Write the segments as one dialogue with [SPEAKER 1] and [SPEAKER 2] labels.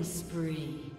[SPEAKER 1] Killing spree.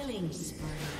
[SPEAKER 1] Killing spree.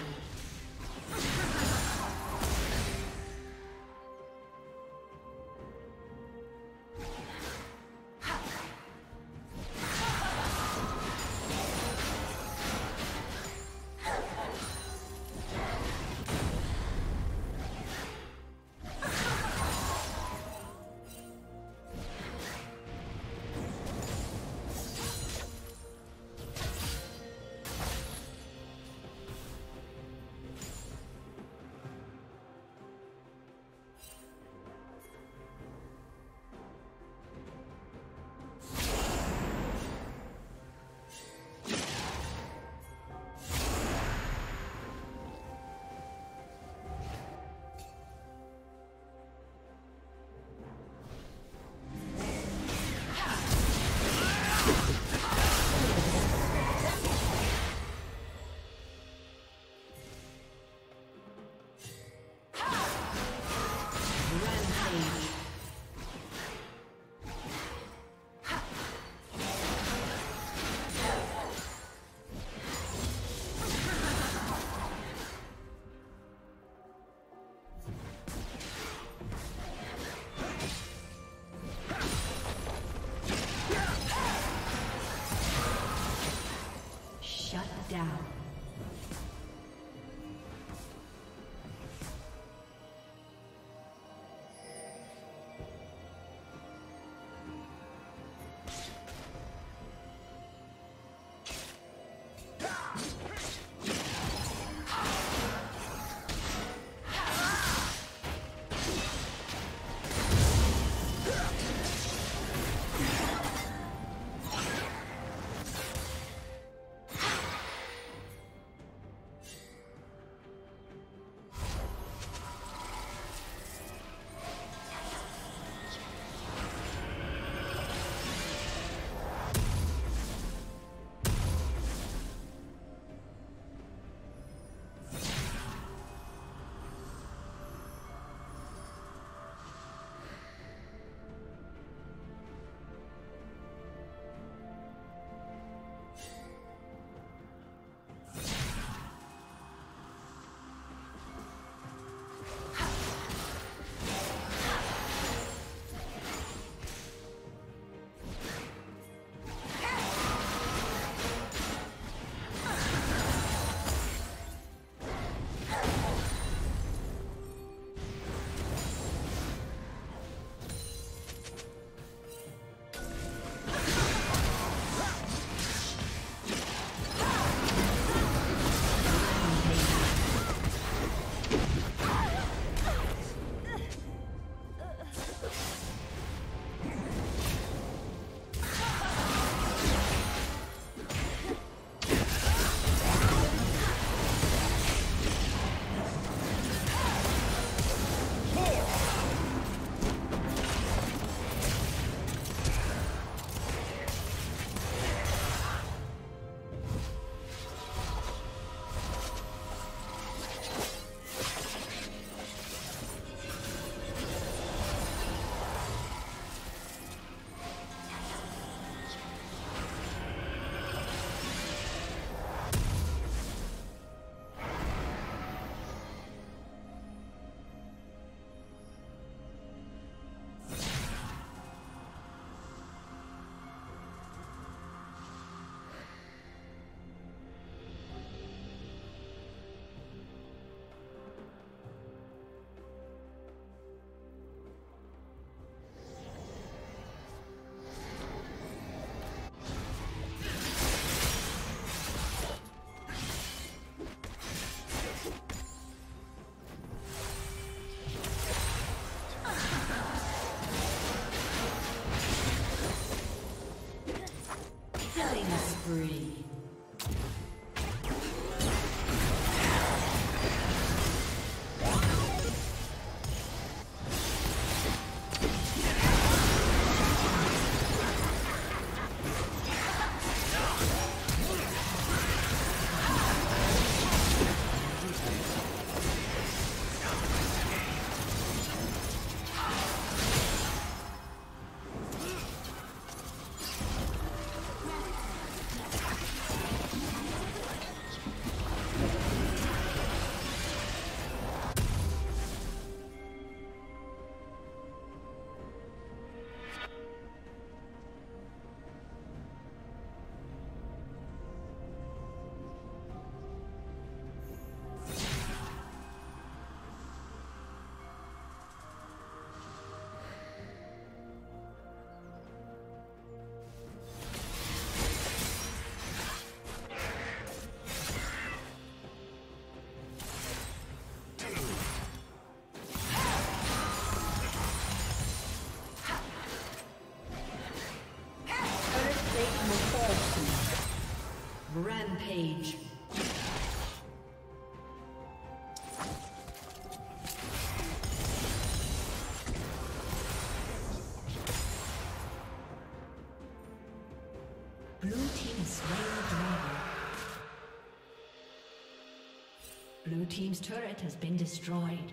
[SPEAKER 1] Rampage. Blue team slain dragon. Blue team's turret has been destroyed.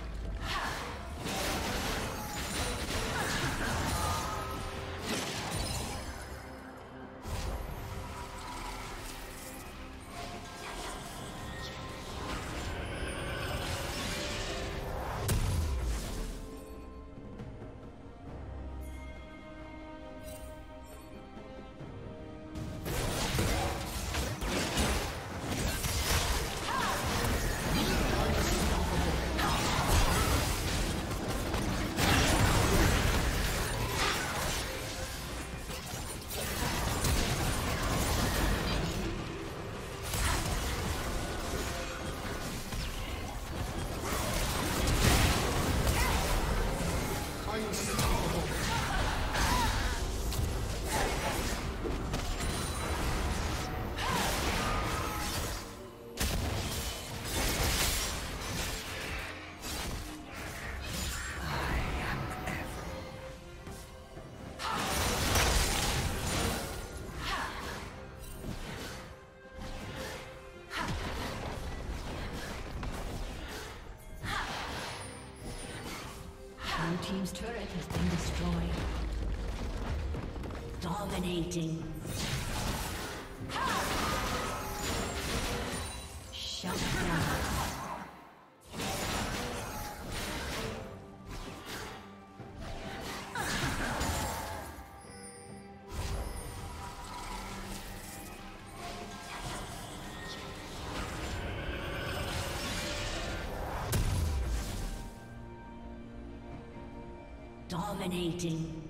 [SPEAKER 1] Dominating. Dominating.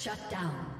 [SPEAKER 1] Shut down.